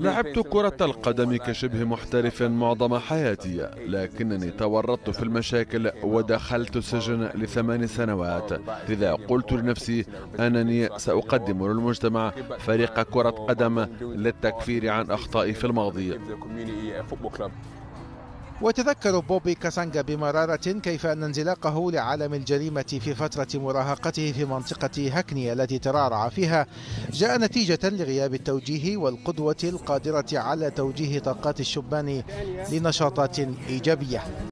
لعبت كرة القدم كشبه محترف معظم حياتي لكنني تورطت في المشاكل ودخلت السجن لثمان سنوات. لذا قلت لنفسي أنني سأقدم للمجتمع فريق كرة قدم للتكفير عن أخطائي في الماضي. وتذكر بوبي كاسانجا بمرارة كيف أن انزلاقه لعالم الجريمة في فترة مراهقته في منطقة هكني التي ترعرع فيها جاء نتيجة لغياب التوجيه والقدوة القادرة على توجيه طاقات الشبان لنشاطات إيجابية.